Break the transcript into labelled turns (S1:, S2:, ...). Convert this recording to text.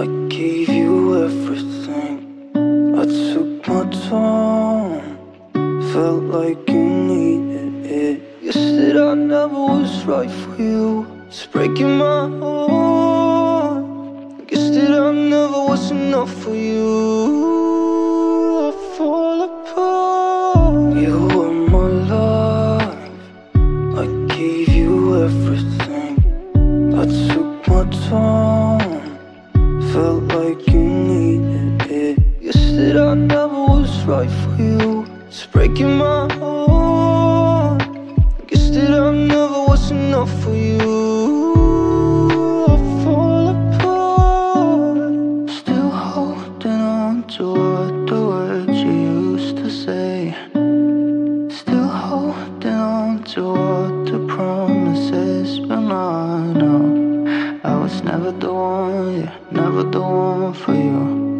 S1: I gave you everything. I took my time. Felt like you needed it. You said I never was right for you. It's breaking my heart. Guess that I never was enough for you. I fall apart. You were my life I gave you everything. I took that I never was right for you. It's breaking my heart. Guess that I never was enough for you. I fall apart. Still holding on to what the words you used to say. Still holding on to what the promises, but I know I was never the one, yeah, never the one for you.